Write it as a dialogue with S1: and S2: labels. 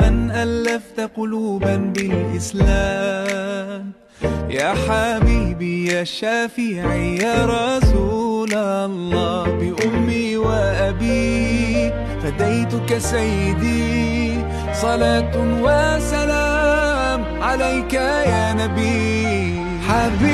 S1: من ألفت قلوبا بالإسلام. يا حبيبي يا شافعي يا رسول الله بأمي وأبي فديتك سيدي. صلاة وسلام عليك يا نبي. حبيبي